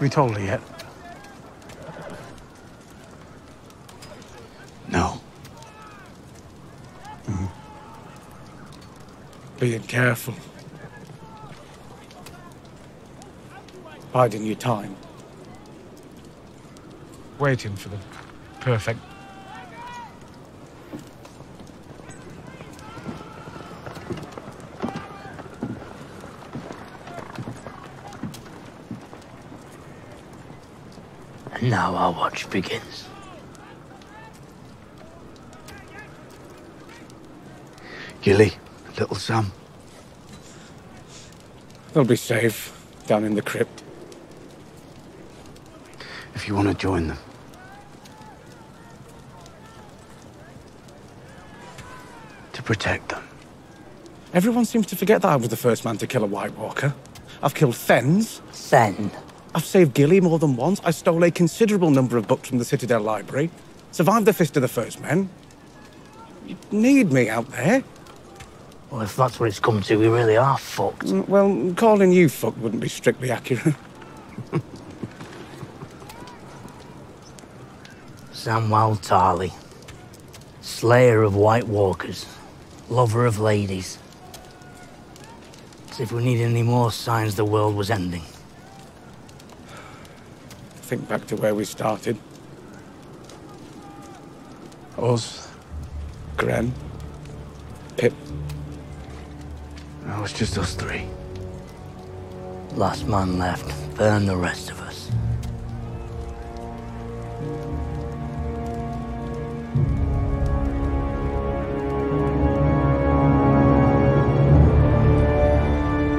We told her yet? No. Mm-hmm. Being careful. Biding your time. Waiting for the perfect. And now our watch begins. Gilly, little Sam. They'll be safe down in the crypt. If you want to join them. To protect them. Everyone seems to forget that I was the first man to kill a White Walker. I've killed Thenns. Sen. I've saved Gilly more than once. I stole a considerable number of books from the Citadel Library. Survived the Fist of the First Men. You need me out there. Well, if that's what it's come to, we really are fucked. Mm, Well, calling you fucked wouldn't be strictly accurate. Samwell Tarley. Slayer of White Walkers. Lover of ladies. As if we needed any more signs the world was ending. Think back to where we started. Us. Grenn. Pyp. No, it's just us three. Last man left, burn the rest of us.